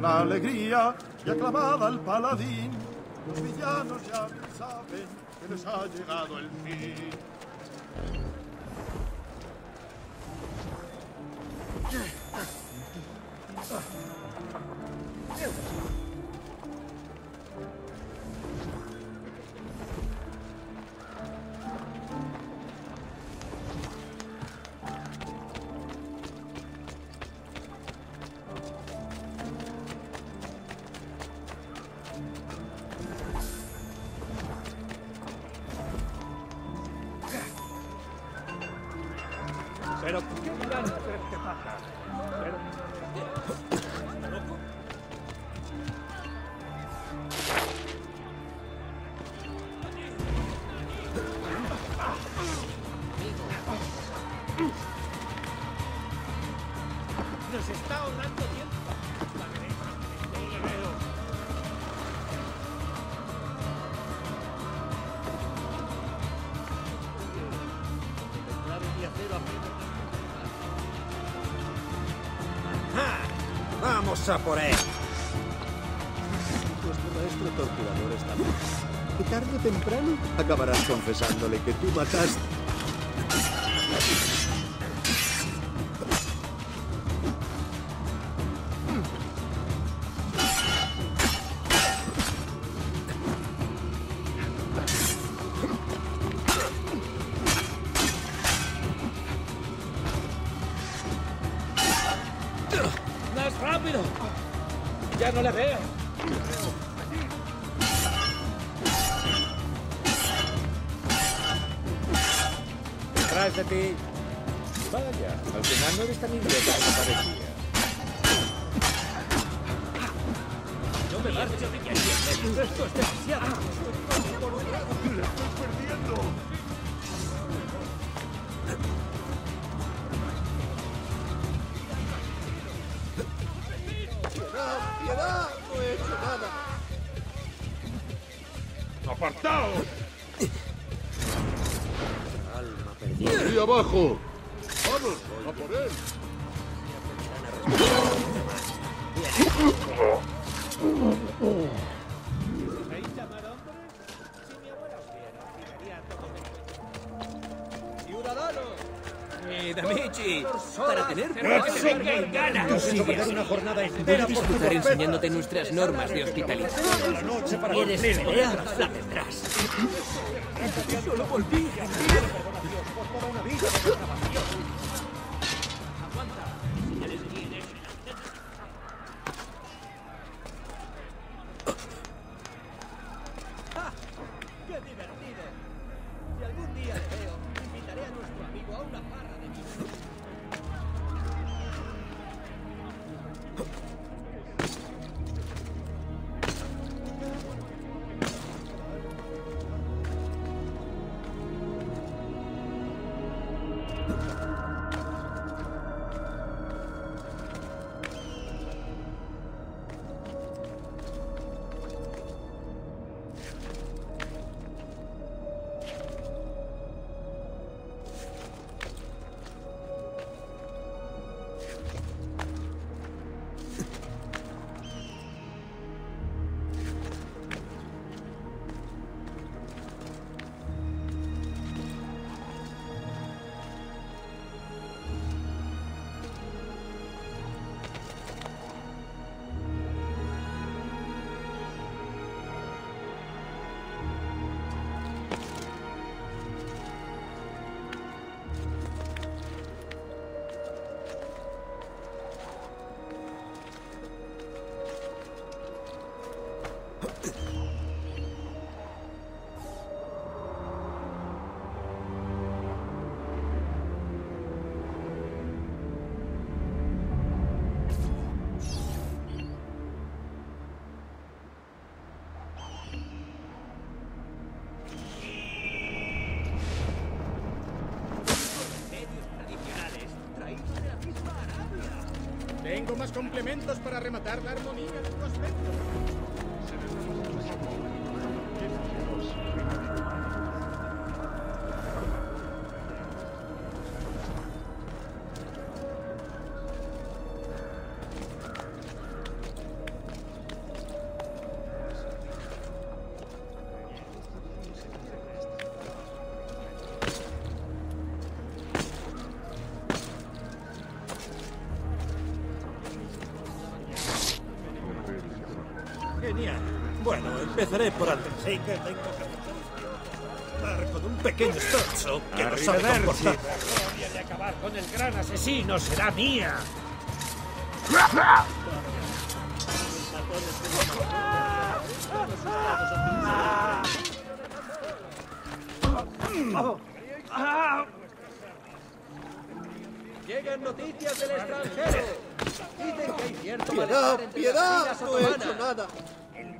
con alegría y aclamada al paladín. Los villanos ya bien saben que les ha llegado el fin. A por él! Nuestro maestro torturador está. Y tarde o temprano acabarás confesándole que tú mataste. ¡Detrás de ti! Vaya, al final no eres tan idiota como parecía. ¡Yo me marcho de aquí! ¡Esto es demasiado! ¡Piedad! ¡Piedad! No he hecho nada. ¡Apartaos! Abajo! Para tener ¡No se vengan ganas! Tú sigue así. una jornada Voy a disfrutar enseñándote nuestras normas de hospitalidad. ¿Quieres pelea? La tendrás. Solo volví. ¡Qué 东西，没事，没事，Más complementos para rematar la armonía Bueno, empezaré por antes. Sí que tengo que hablar con un pequeño estorzo que no sabe comportar. La gloria de acabar con el gran asesino será mía. Llegan noticias del extranjero. Dicen que hay cierto ¡Piedad, piedad! No he hecho nada.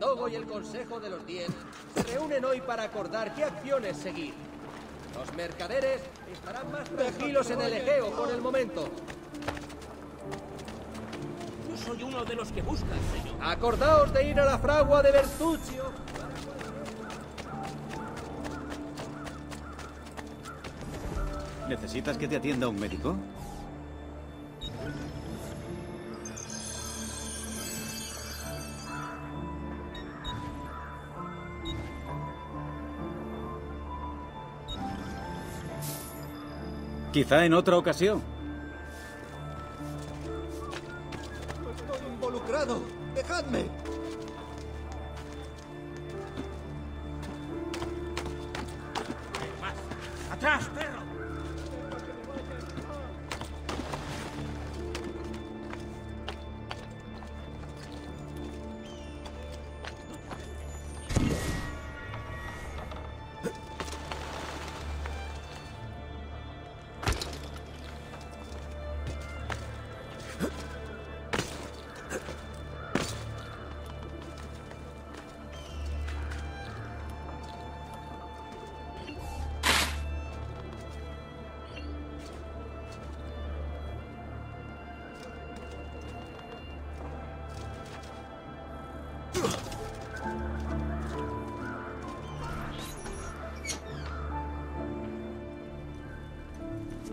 Dogo y el Consejo de los Diez se reúnen hoy para acordar qué acciones seguir. Los mercaderes estarán más tranquilos en el Egeo por el momento. Yo soy uno de los que buscan, señor. Acordaos de ir a la fragua de Bertuccio. ¿Necesitas que te atienda un médico? Quizá en otra ocasión.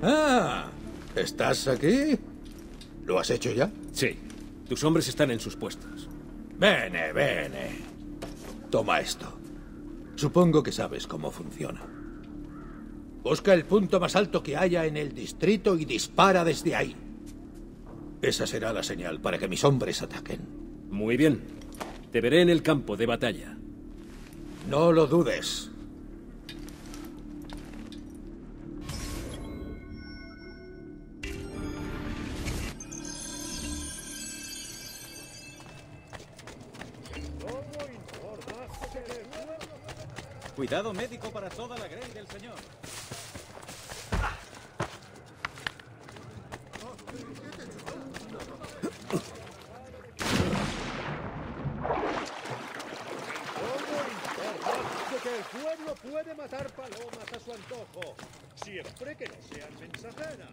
Ah, ¿estás aquí? ¿Lo has hecho ya? Sí. Tus hombres están en sus puestos. Bene, bene. Toma esto. Supongo que sabes cómo funciona. Busca el punto más alto que haya en el distrito y dispara desde ahí. Esa será la señal para que mis hombres ataquen. Muy bien. Te veré en el campo de batalla. No lo dudes. Cuidado médico para toda la grey del señor. que el pueblo puede matar palomas a su antojo, siempre que no sean mensajeras.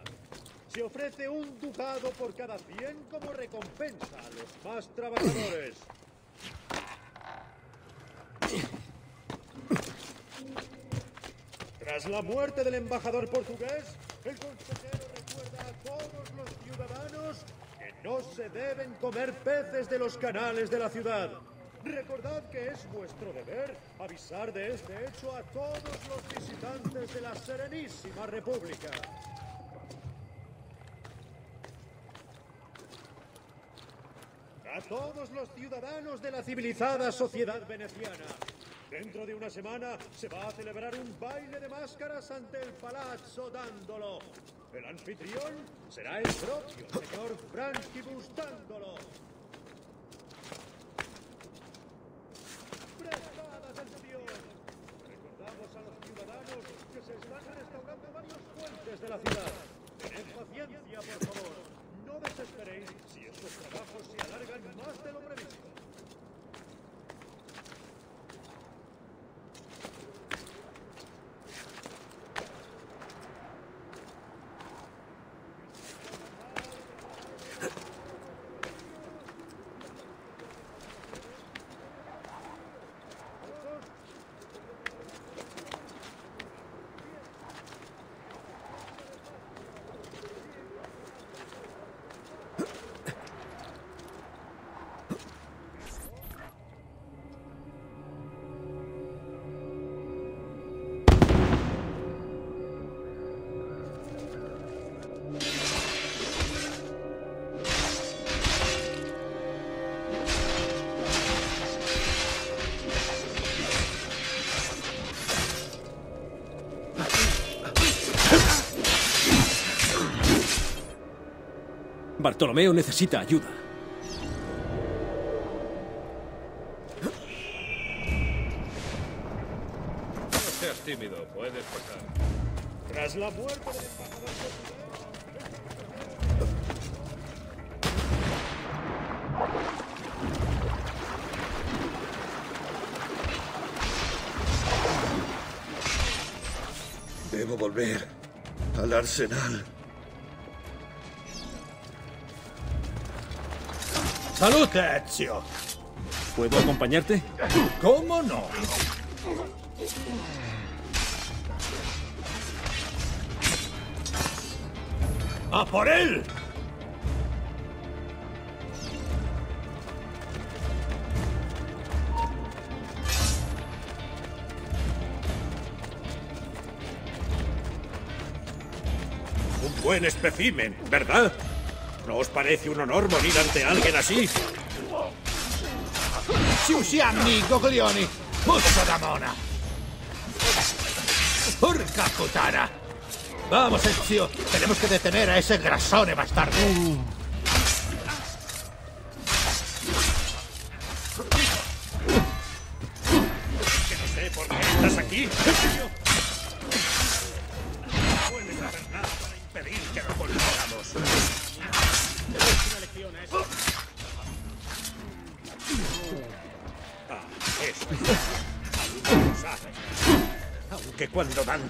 Se ofrece un ducado por cada 100 como recompensa a los más trabajadores. La muerte del embajador portugués, el consejero recuerda a todos los ciudadanos que no se deben comer peces de los canales de la ciudad. Recordad que es vuestro deber avisar de este hecho a todos los visitantes de la Serenísima República. A todos los ciudadanos de la civilizada sociedad veneciana. Dentro de una semana se va a celebrar un baile de máscaras ante el Palazzo Dándolo. El anfitrión será el propio señor Franquibus Dándolo. Prestad atención. Recordamos a los ciudadanos que se están restaurando varios puentes de la ciudad. Tened paciencia, por favor. No desesperéis si estos trabajos se alargan más de lo previsto. Bartolomeo necesita ayuda. No seas tímido, puedes pasar. Tras la muerte del embajador Debo volver al arsenal. ¿Puedo acompañarte? ¿Cómo no? ¡A por él! Un buen espécimen, ¿verdad? ¿No os parece un honor morir ante alguien así? Si usiamo Goglioni! Mucho da mona! ¡Porca putana! Vamos, Ezio. Tenemos que detener a ese grasone bastardo.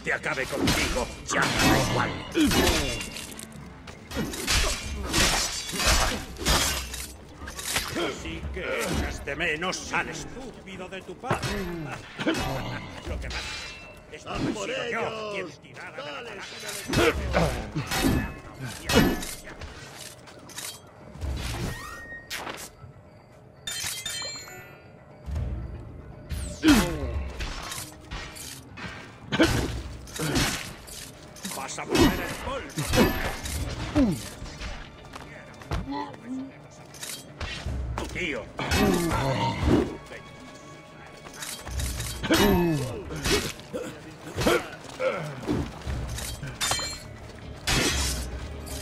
Dante acabe contigo, ya da igual. Así que echas de menos al estúpido de tu padre. Lo que más es que por ellos! quien tirara de la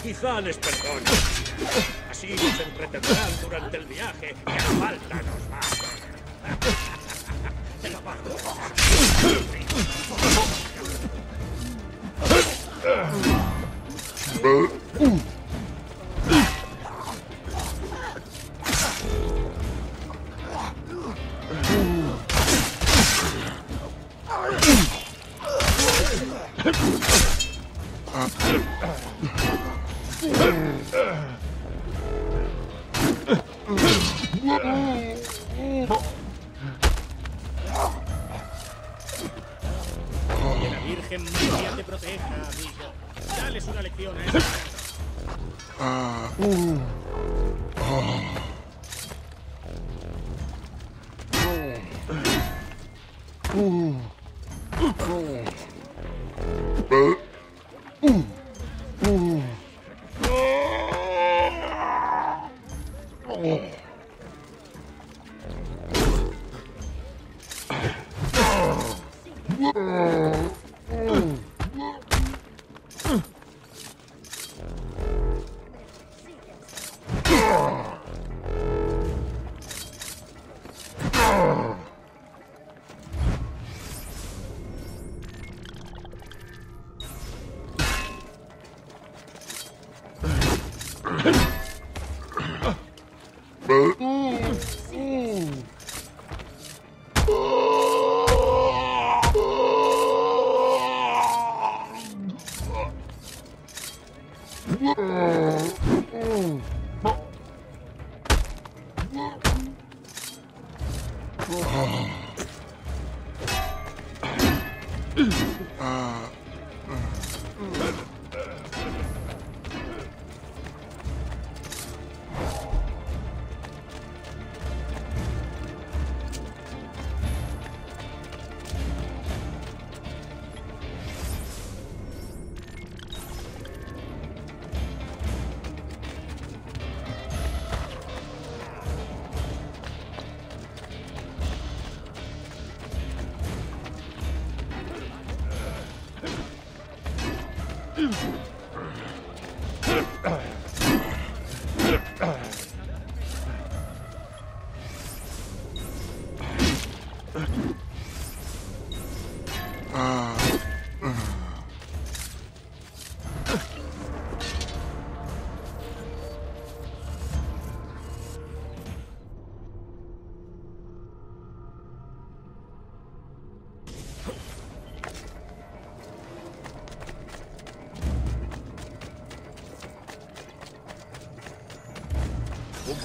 Quizá les perdone. Así nos entretendrán durante el viaje que a falta nos va. Te lo. Ah.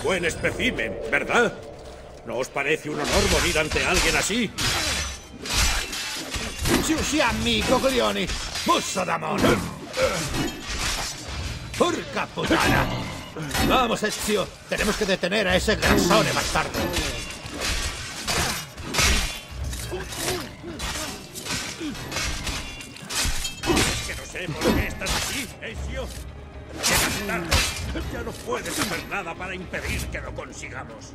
Buen espécimen, ¿verdad? ¿No os parece un honor morir ante alguien así? Si usiamo coglioni! Busso da mono! ¡Porca puttana! Vamos, Ezio. Tenemos que detener a ese grasone bastardo. Que no sé por qué estás aquí, Ezio. Ya no puedes nada impedir que lo consigamos.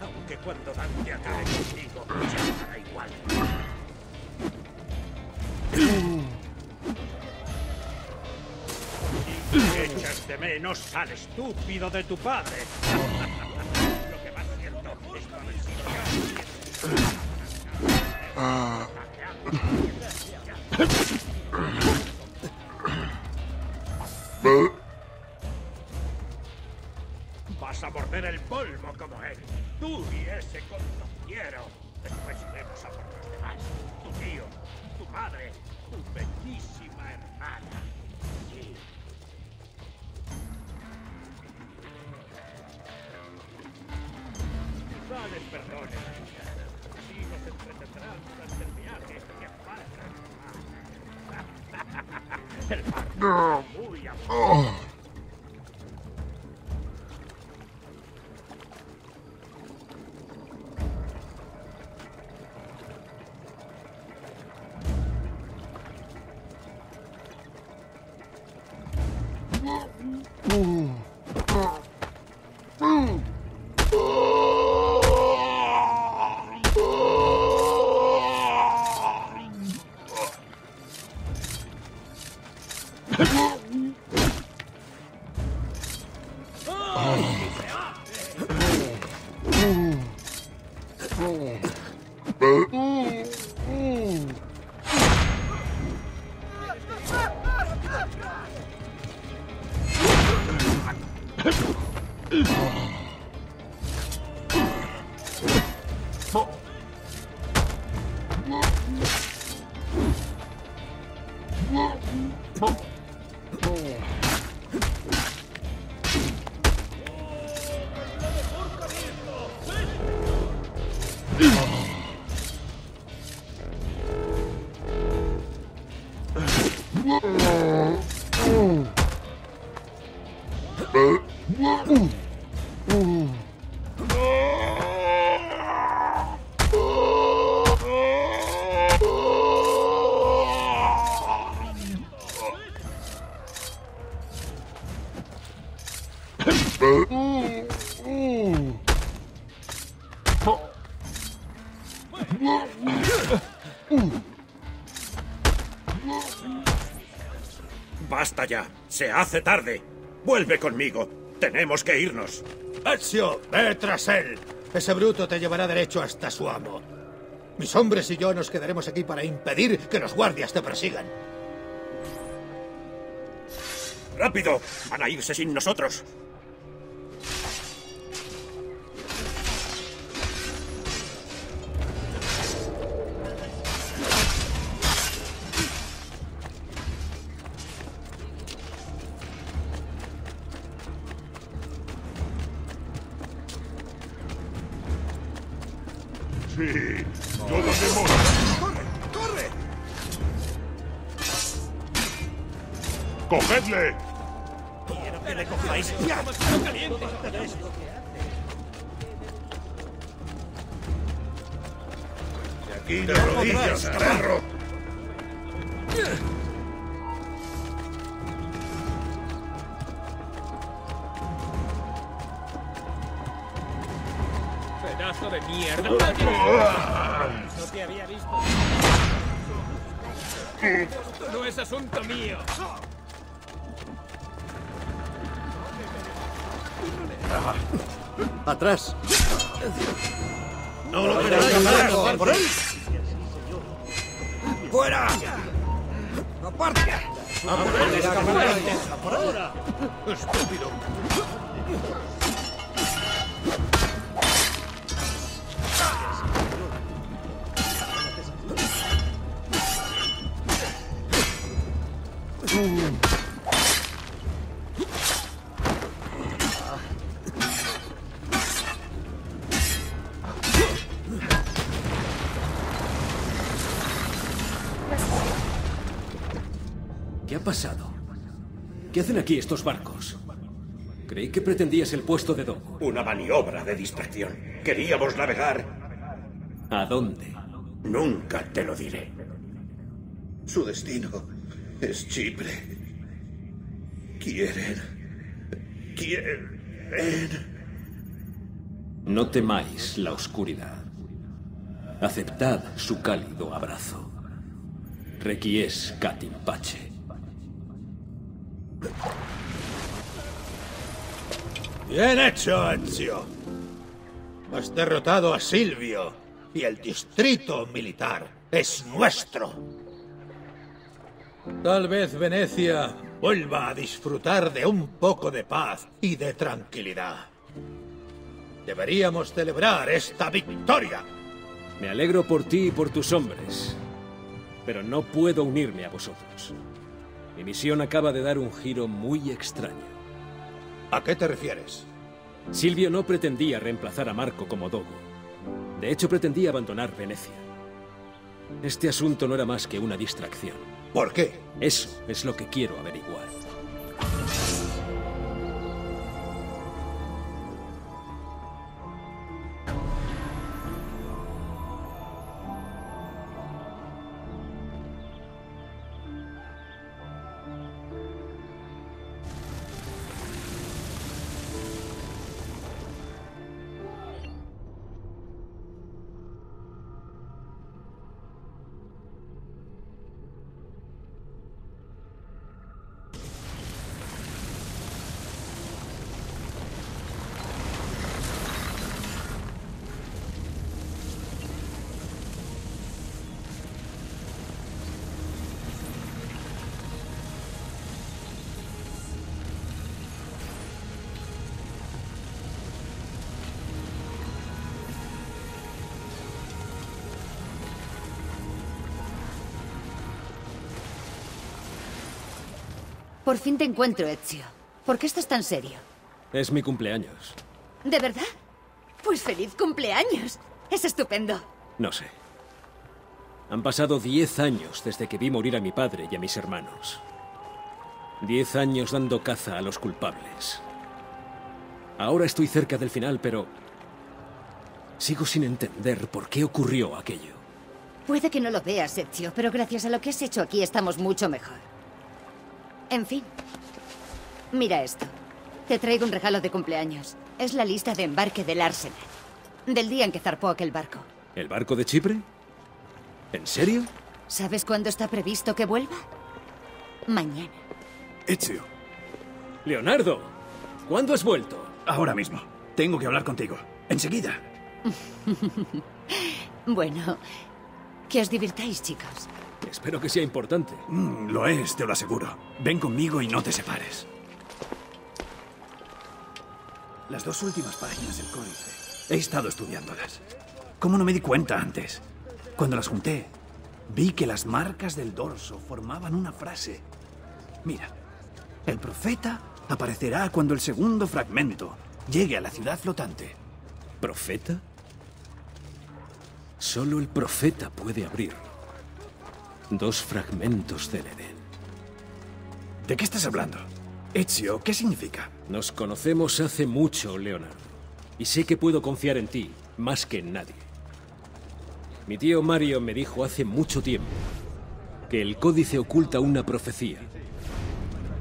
Aunque cuando Dante acabe contigo, ya dará igual. Y echas de menos al estúpido de tu padre. Vas a morder el polvo como él. Tú y ese condoquiero. Oh. Basta ya. Se hace tarde. Vuelve conmigo. Tenemos que irnos. Ezio, ve tras él. Ese bruto te llevará derecho hasta su amo. Mis hombres y yo nos quedaremos aquí para impedir que los guardias te persigan. ¡Rápido! Van a irse sin nosotros. De rodillas, perro. Pedazo de mierda. No te había visto. Esto no es asunto mío. Atrás. ¡No lo queráis por él! ¡Fuera! ¡Aparte! ¡Estúpido! ¿Qué ha hacen aquí estos barcos? Creí que pretendías el puesto de Dogo. Una maniobra de distracción. Queríamos navegar. ¿A dónde? Nunca te lo diré. Su destino es Chipre. Quieren. Quieren. No temáis la oscuridad. Aceptad su cálido abrazo. Requies Katimpache. Bien hecho, Ezio. Has derrotado a Silvio y el distrito militar es nuestro. Tal vez Venecia vuelva a disfrutar de un poco de paz y de tranquilidad. Deberíamos celebrar esta victoria. Me alegro por ti y por tus hombres, pero no puedo unirme a vosotros. Mi misión acaba de dar un giro muy extraño. ¿A qué te refieres? Silvio no pretendía reemplazar a Marco como Dogo. De hecho, pretendía abandonar Venecia. Este asunto no era más que una distracción. ¿Por qué? Eso es lo que quiero averiguar. Por fin te encuentro, Ezio. ¿Por qué estás tan serio? Es mi cumpleaños. ¿De verdad? Pues feliz cumpleaños. Es estupendo. No sé. Han pasado diez años desde que vi morir a mi padre y a mis hermanos. Diez años dando caza a los culpables. Ahora estoy cerca del final, pero... Sigo sin entender por qué ocurrió aquello. Puede que no lo veas, Ezio, pero gracias a lo que has hecho aquí estamos mucho mejor. En fin. Mira esto. Te traigo un regalo de cumpleaños. Es la lista de embarque del Arsenal. Del día en que zarpó aquel barco. ¿El barco de Chipre? ¿En serio? ¿Sabes cuándo está previsto que vuelva? Mañana. Ezio, Leonardo, ¿cuándo has vuelto? ahora mismo. Tengo que hablar contigo. Enseguida. Bueno, que os divirtáis, chicos. Espero que sea importante. Mm, lo es, te lo aseguro. Ven conmigo y no te separes. Las dos últimas páginas del códice. He estado estudiándolas. ¿Cómo no me di cuenta antes? Cuando las junté, vi que las marcas del dorso formaban una frase. Mira, el profeta aparecerá cuando el segundo fragmento llegue a la ciudad flotante. ¿Profeta? Solo el profeta puede abrir dos fragmentos del Edén. ¿De qué estás hablando? Ezio, ¿qué significa? Nos conocemos hace mucho, Leonardo. Y sé que puedo confiar en ti más que en nadie. Mi tío Mario me dijo hace mucho tiempo que el códice oculta una profecía,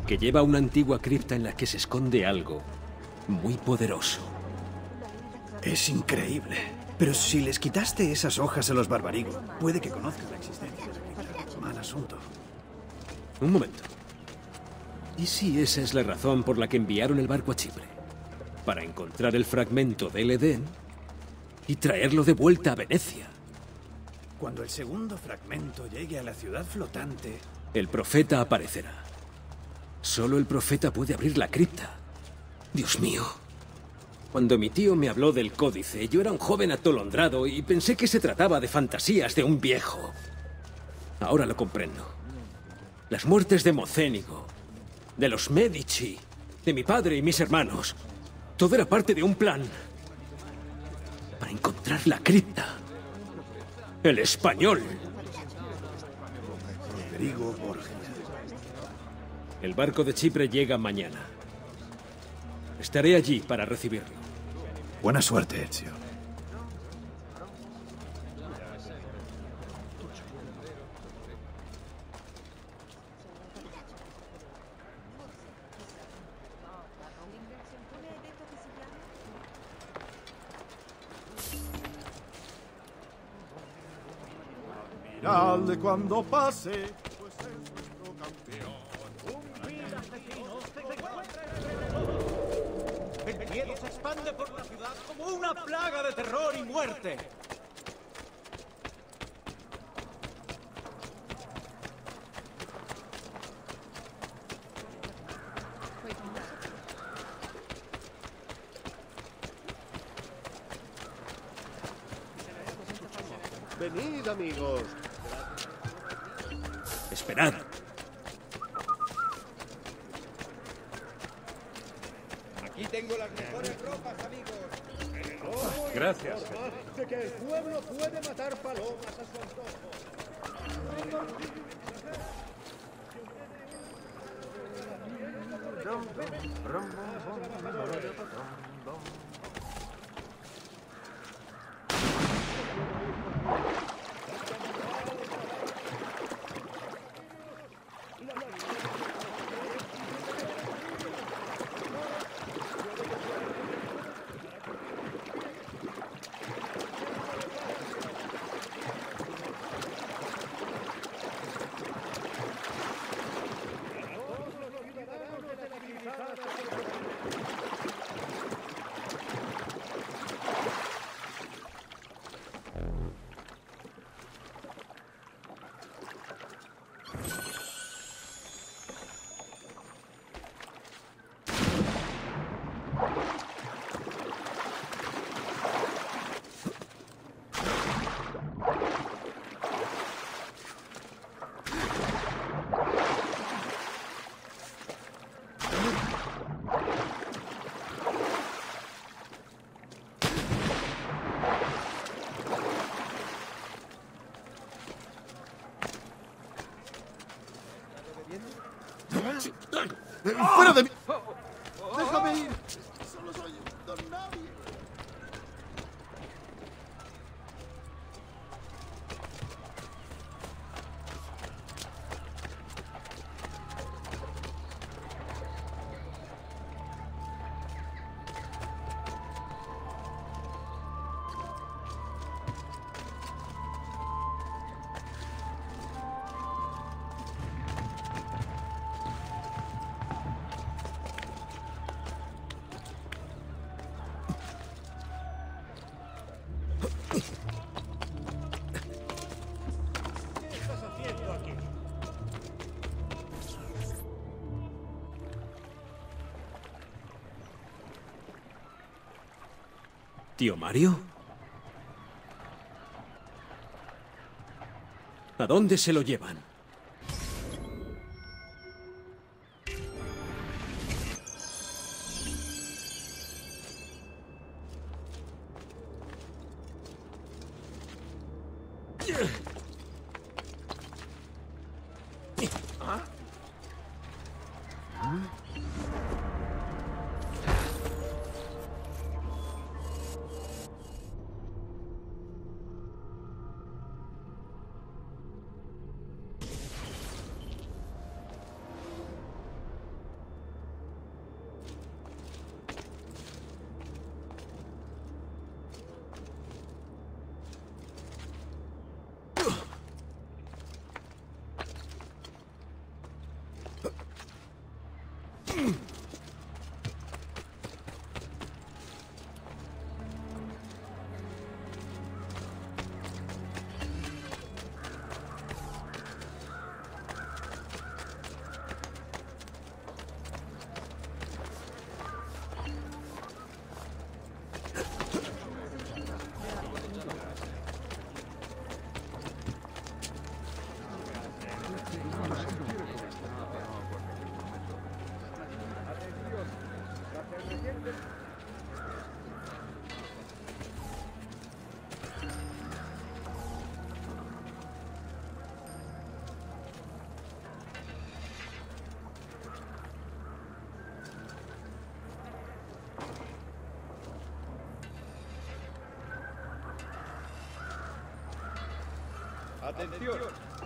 que lleva una antigua cripta en la que se esconde algo muy poderoso. Es increíble. Pero si les quitaste esas hojas a los barbarigos, puede que conozcan la existencia asunto. Un momento. ¿Y si esa es la razón por la que enviaron el barco a Chipre? Para encontrar el fragmento del Edén y traerlo de vuelta a Venecia. Cuando el segundo fragmento llegue a la ciudad flotante, El profeta aparecerá. Solo el profeta puede abrir la cripta. Dios mío. Cuando mi tío me habló del códice, yo era un joven atolondrado y pensé que se trataba de fantasías de un viejo. Ahora lo comprendo. Las muertes de Mocénigo, de los Medici, de mi padre y mis hermanos. Todo era parte de un plan. Para encontrar la cripta. El español. Rodrigo Borgia. El barco de Chipre llega mañana. Estaré allí para recibirlo. Buena suerte, Ezio. Miradle cuando pase, pues es nuestro campeón. El miedo se expande por la ciudad como una plaga de terror y muerte. Venid, amigos. Esperad. Aquí tengo las mejores ropas, amigos. Gracias. De que el pueblo puede matar palomas a su antojo. ¡Fuera de mí! ¡Déjame ¿Tío Mario? ¿A dónde se lo llevan? Atención,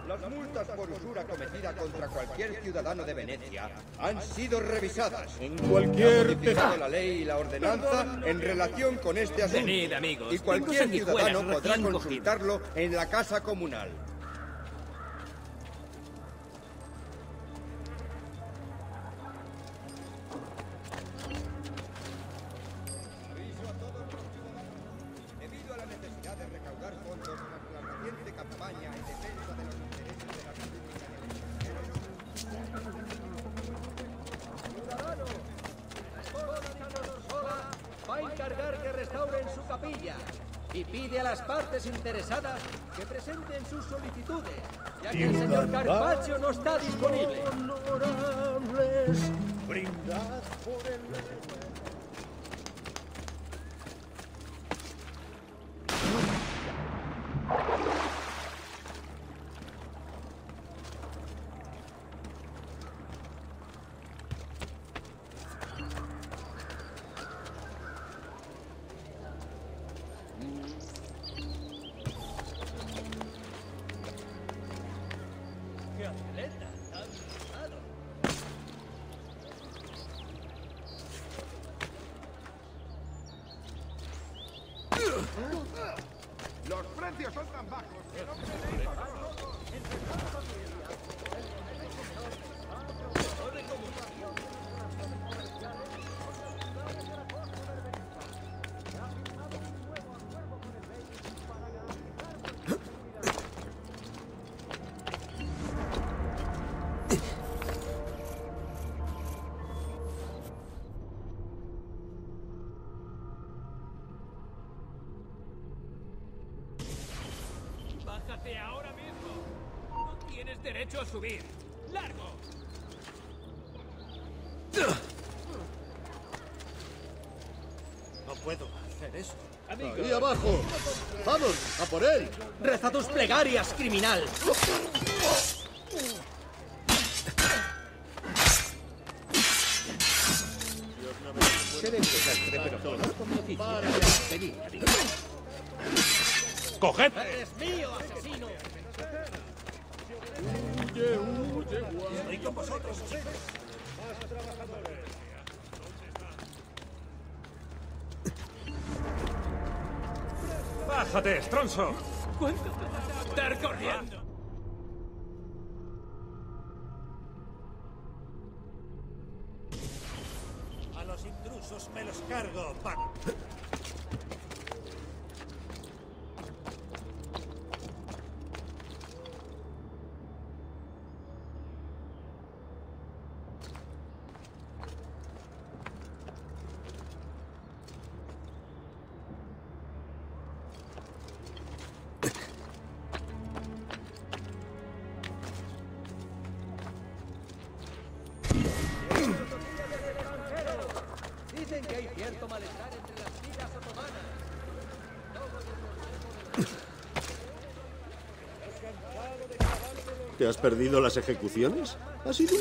las multas por usura cometida contra cualquier ciudadano de Venecia han sido revisadas. En cualquier de la ley y la ordenanza en relación con este asunto. Venid, amigos. Y cualquier ciudadano podrá consultarlo en la casa comunal. ¡Largo! No puedo hacer eso. ¡Ahí abajo! ¡Vamos! ¡A por él! ¡Reza tus plegarias, criminal! so. ¿Te has perdido las ejecuciones? ¿Has ido?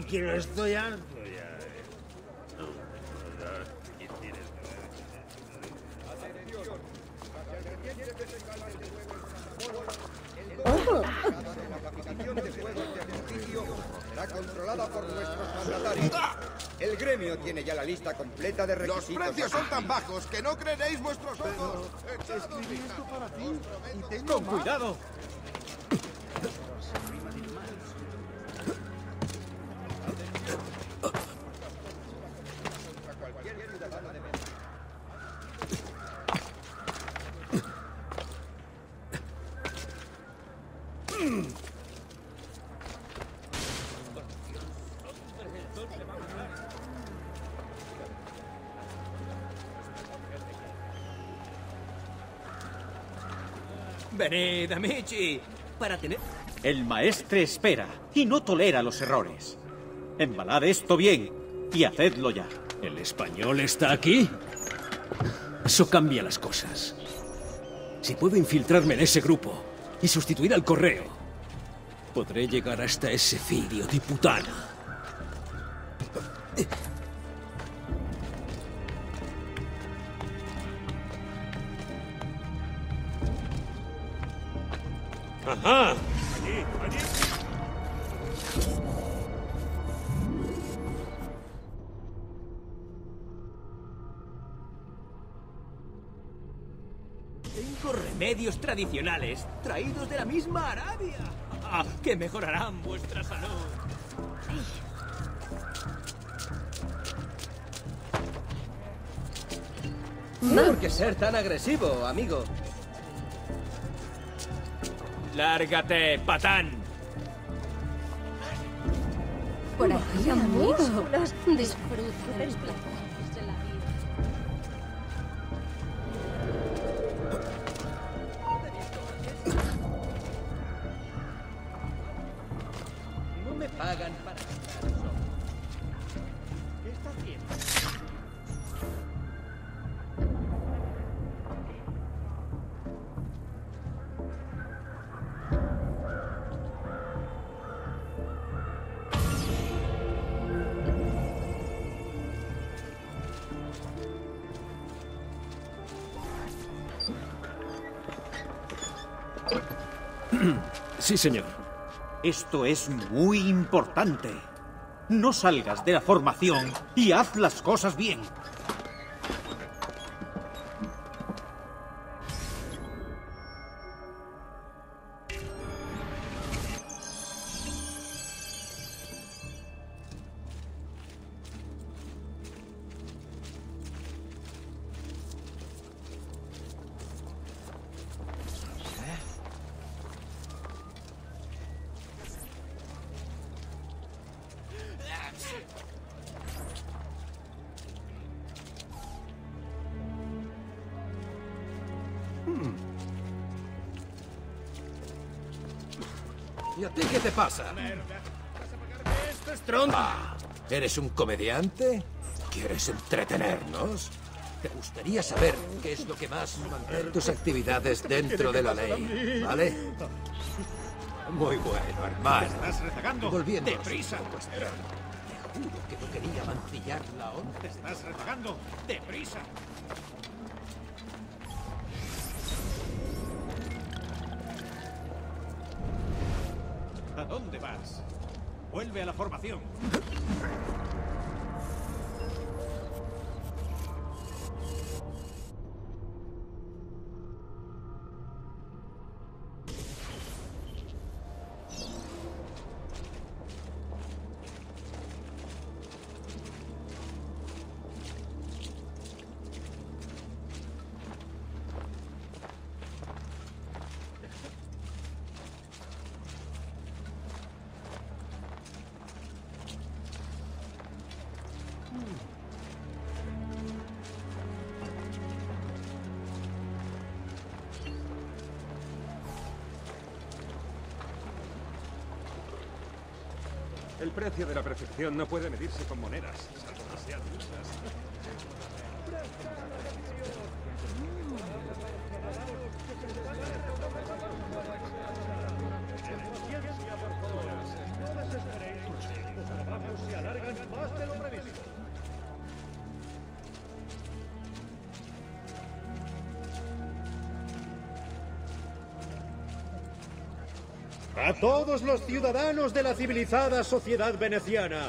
de que no estoy harto ya. Oh. será controlada por nuestros mandatarios. El gremio tiene ya la lista completa de requisitos. Los precios son tan bajos que no creeréis vuestros ojos. Escribí esto para ti y tengo Con cuidado. Para tener... El maestre espera y no tolera los errores. Embalad esto bien y hacedlo ya. ¿El español está aquí? Eso cambia las cosas. Si puedo infiltrarme en ese grupo y sustituir al correo, podré llegar hasta ese fidio de putana. Traídos de la misma Arabia. Ah, que mejorarán vuestra salud. No por qué ser tan agresivo, amigo. Lárgate, patán. Por aquí, amigo. Disfruta me pagan para cantar solo. ¿Qué está haciendo? Sí, señor. Esto es muy importante. No salgas de la formación y haz las cosas bien. ¿Eres un comediante? ¿Quieres entretenernos? Te gustaría saber qué es lo que más mantiene tus actividades dentro de la ley, ¿vale? Muy bueno, hermano. Estás rezagando. Volviendo Deprisa. Te juro que no quería mancillar la honra. Te estás rezagando. Deprisa. ¿A dónde vas? Vuelve a la formación. El precio de la perfección no puede medirse con monedas, salvo que sean muchas. A todos los ciudadanos de la civilizada sociedad veneciana.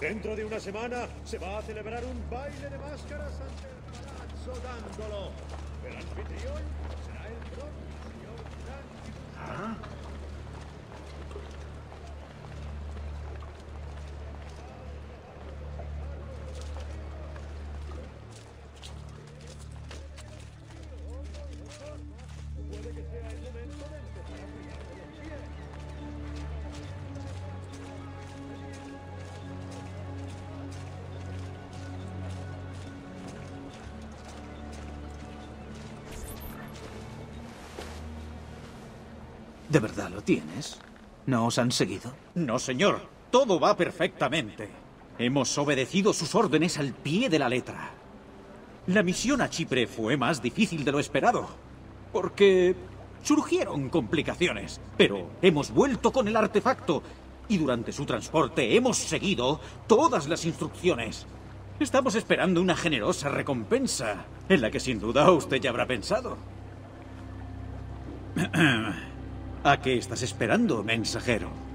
Dentro de una semana se va a celebrar un baile de máscaras ante el Palazzo Dandolo. El anfitrión ¿De verdad lo tienes? ¿No os han seguido? No, señor. Todo va perfectamente. Hemos obedecido sus órdenes al pie de la letra. La misión a Chipre fue más difícil de lo esperado, porque surgieron complicaciones. Pero hemos vuelto con el artefacto y durante su transporte hemos seguido todas las instrucciones. Estamos esperando una generosa recompensa, en la que sin duda usted ya habrá pensado. ¿A qué estás esperando, mensajero?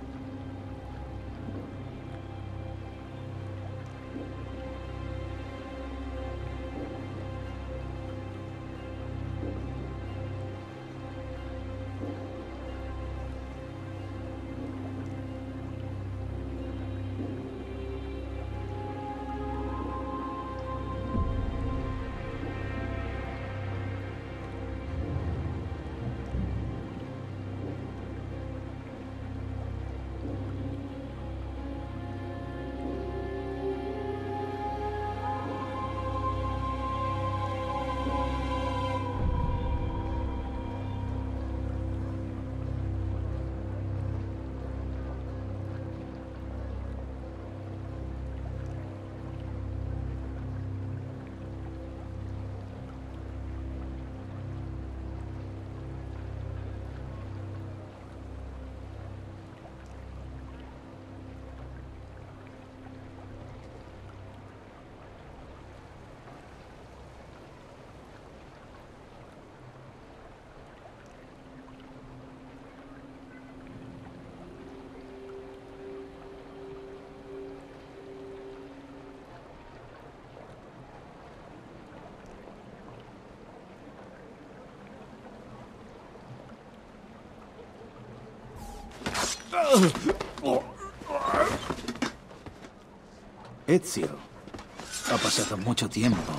Ezio, ha pasado mucho tiempo.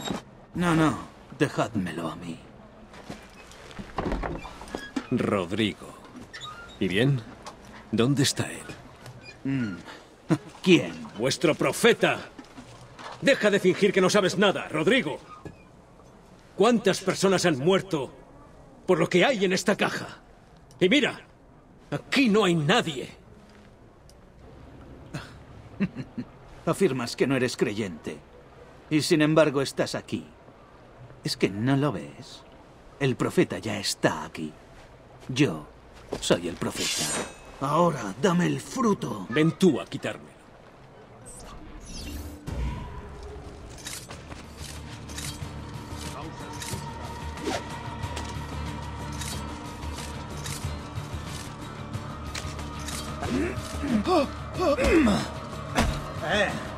No, no, dejádmelo a mí. Rodrigo. ¿Y bien? ¿Dónde está él? Mm. ¿Quién? Vuestro profeta. Deja de fingir que no sabes nada, Rodrigo. ¿Cuántas personas han muerto por lo que hay en esta caja? Y mira, aquí no hay nadie. Afirmas que no eres creyente. Y sin embargo estás aquí. ¿Es que no lo ves? El profeta ya está aquí. Yo soy el profeta. Ahora dame el fruto. Ven tú a quitarme. ¡Ven!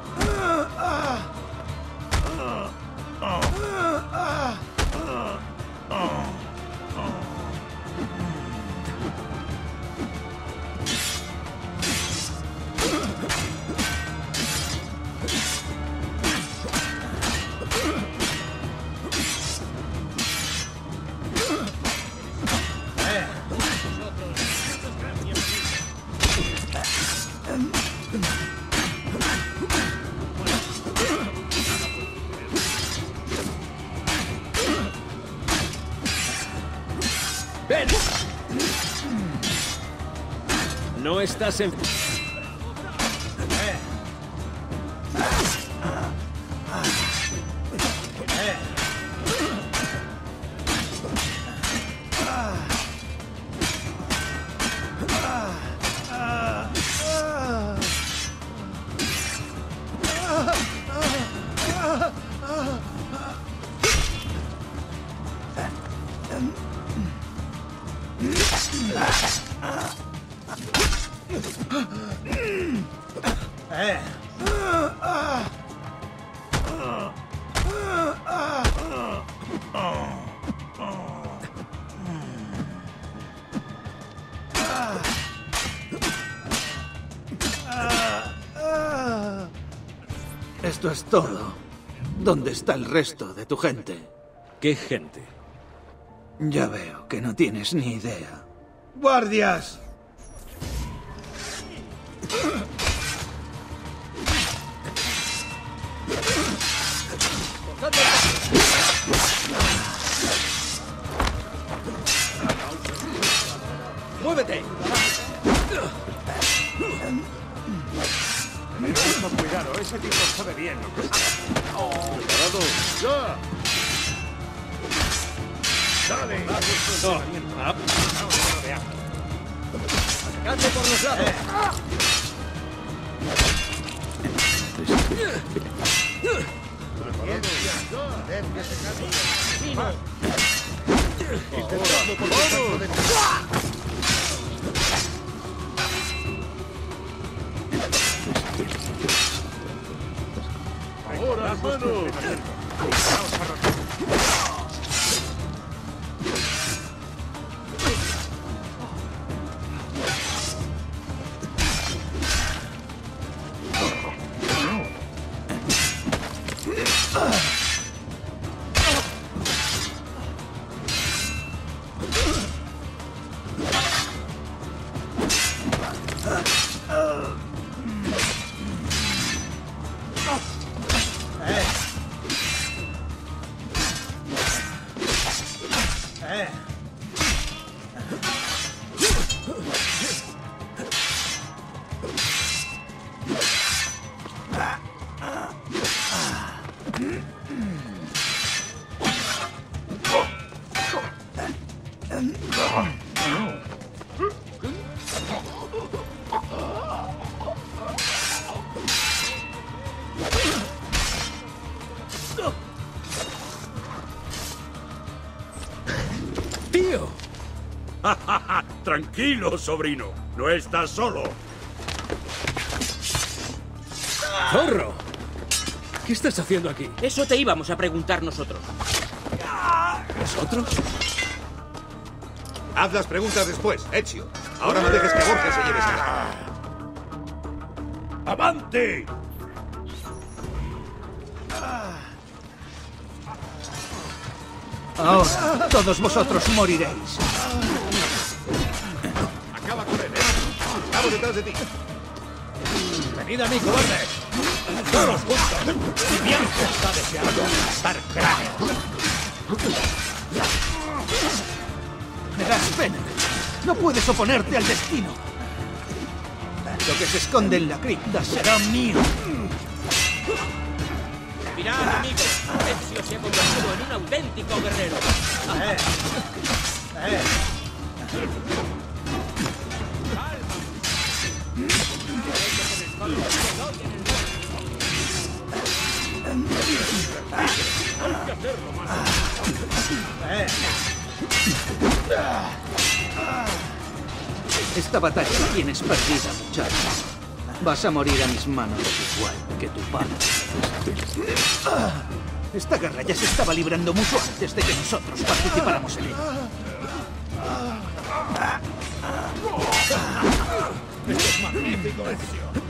No estás en... ¿Dónde está el resto de tu gente? ¿Qué gente? Ya veo que no tienes ni idea. ¡Guardias! ¡Ahora, Tranquilo, sobrino. No estás solo. ¡Zorro! ¿Qué estás haciendo aquí? Eso te íbamos a preguntar nosotros. ¿Nosotros? Haz las preguntas después, Ezio. Ahora no dejes que Borja se lleve esa. ¡Avante! Ahora todos vosotros moriréis. Estamos detrás de ti. Venid a mí, cobardes. Todos juntos. Mi Bianca está deseando aplastar cráneos. Me das pena. No puedes oponerte al destino. Lo que se esconde en la cripta será mío. Mirad, amigos. Ezio se ha convertido en un auténtico guerrero. Eh. Esta batalla la tienes perdida, muchacho. Vas a morir a mis manos igual que tu padre. Esta guerra ya se estaba librando mucho antes de que nosotros participáramos en ella. Esto es magnífico, Ezio.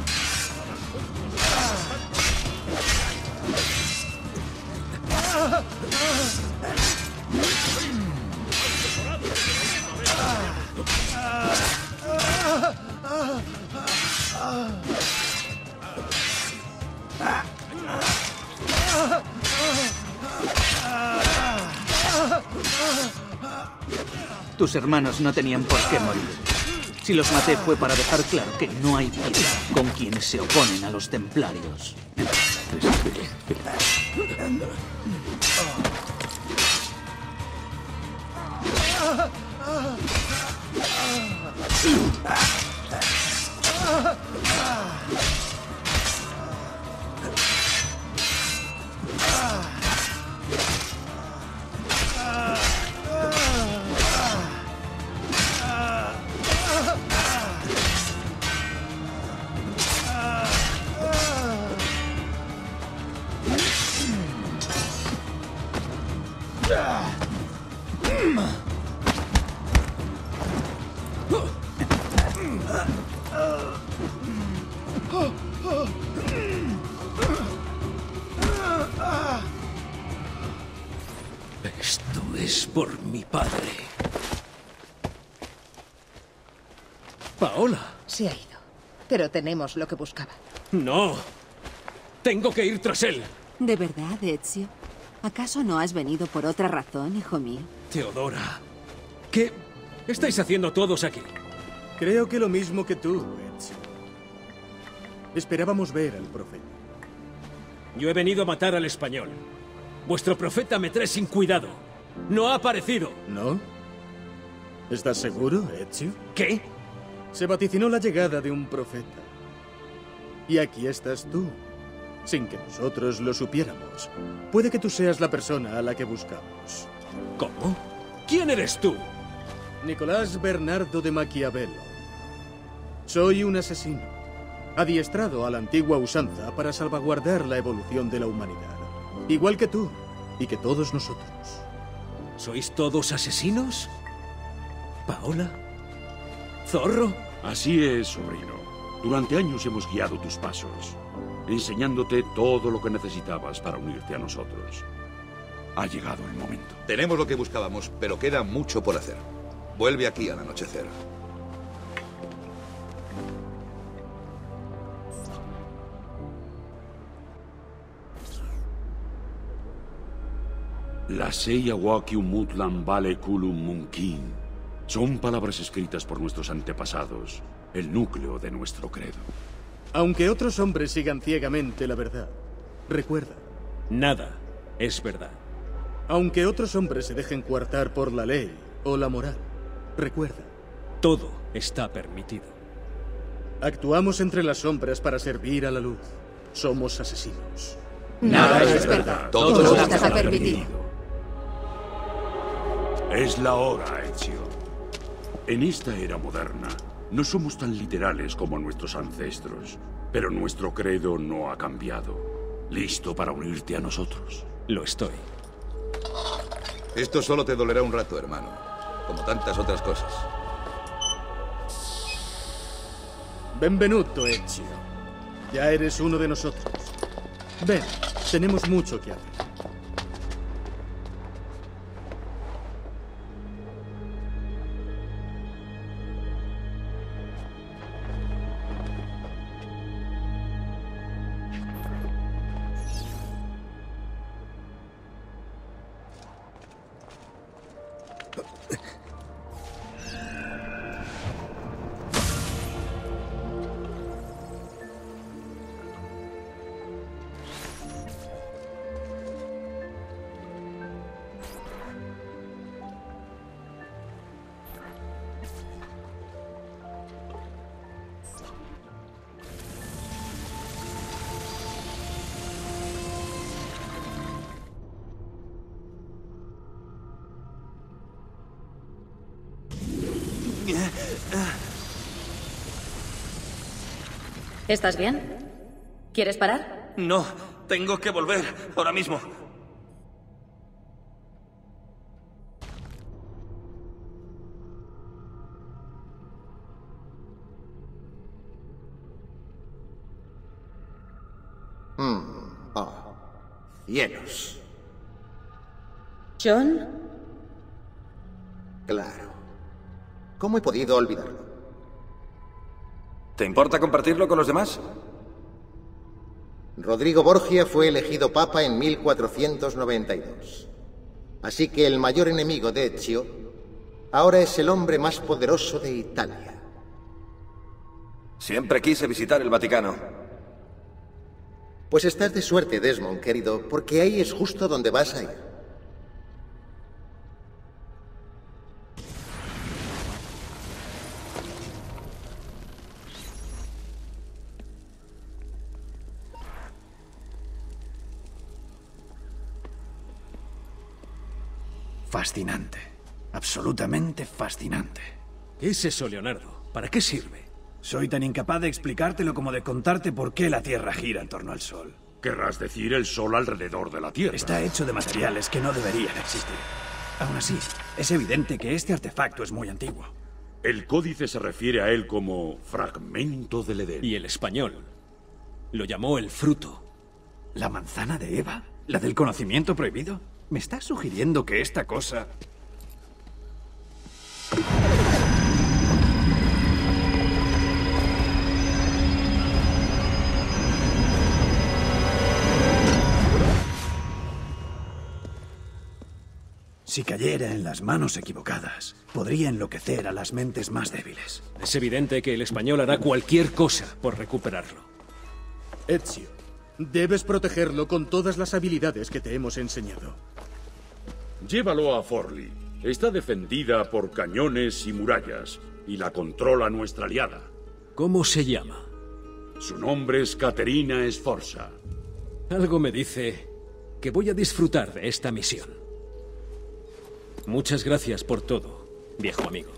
Tus hermanos no tenían por qué morir. Si los maté fue para dejar claro que no hay piedad con quienes se oponen a los templarios. Pero tenemos lo que buscaba. No. Tengo que ir tras él. ¿De verdad, Ezio? ¿Acaso no has venido por otra razón, hijo mío? Teodora. ¿Qué estáis haciendo todos aquí? Creo que lo mismo que tú, Ezio. Esperábamos ver al profeta. Yo he venido a matar al español. Vuestro profeta me trae sin cuidado. No ha aparecido. ¿No? ¿Estás seguro, Ezio? ¿Qué? Se vaticinó la llegada de un profeta. Y aquí estás tú, sin que nosotros lo supiéramos. Puede que tú seas la persona a la que buscamos. ¿Cómo? ¿Quién eres tú? Nicolás Bernardo de Maquiavelo. Soy un asesino, adiestrado a la antigua usanza para salvaguardar la evolución de la humanidad. Igual que tú y que todos nosotros. ¿Sois todos asesinos? ¿Paola? ¿Zorro? Así es, sobrino. Durante años hemos guiado tus pasos, enseñándote todo lo que necesitabas para unirte a nosotros. Ha llegado el momento. Tenemos lo que buscábamos, pero queda mucho por hacer. Vuelve aquí al anochecer. La Wakium Mutlan Vale Kulum Munkin son palabras escritas por nuestros antepasados, el núcleo de nuestro credo. Aunque otros hombres sigan ciegamente la verdad, recuerda. Nada es verdad. Aunque otros hombres se dejen coartar por la ley o la moral, recuerda. Todo está permitido. Actuamos entre las sombras para servir a la luz. Somos asesinos. Nada, es verdad. Todo, Todo está está permitido. Es la hora. En esta era moderna, no somos tan literales como nuestros ancestros, pero nuestro credo no ha cambiado. ¿Listo para unirte a nosotros? Lo estoy. Esto solo te dolerá un rato, hermano. Como tantas otras cosas. Benvenuto, Ezio. Ya eres uno de nosotros. Ven, tenemos mucho que hacer. ¿Estás bien? ¿Quieres parar? No, tengo que volver ahora mismo. Ah. Hielos. ¿John? Claro. ¿Cómo he podido olvidarlo? ¿Te importa compartirlo con los demás? Rodrigo Borgia fue elegido papa en 1492. Así que el mayor enemigo de Ezio ahora es el hombre más poderoso de Italia. Siempre quise visitar el Vaticano. Pues estás de suerte, Desmond, querido, porque ahí es justo donde vas a ir. Fascinante. Absolutamente fascinante. ¿Qué es eso, Leonardo? ¿Para qué sirve? Soy tan incapaz de explicártelo como de contarte por qué la Tierra gira en torno al Sol. Querrás decir el Sol alrededor de la Tierra. Está hecho de materiales que no deberían existir. Aún así, es evidente que este artefacto es muy antiguo. El códice se refiere a él como fragmento del Edén. Y el español lo llamó el fruto. ¿La manzana de Eva? ¿La del conocimiento prohibido? ¿Me estás sugiriendo que esta cosa... Si cayera en las manos equivocadas, podría enloquecer a las mentes más débiles. Es evidente que el español hará cualquier cosa por recuperarlo. Ezio, debes protegerlo con todas las habilidades que te hemos enseñado. Llévalo a Forli. Está defendida por cañones y murallas, y la controla nuestra aliada. ¿Cómo se llama? Su nombre es Caterina Sforza. Algo me dice que voy a disfrutar de esta misión. Muchas gracias por todo, viejo amigo.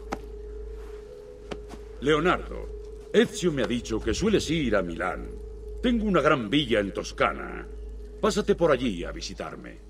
Leonardo, Ezio me ha dicho que sueles ir a Milán. Tengo una gran villa en Toscana. Pásate por allí a visitarme.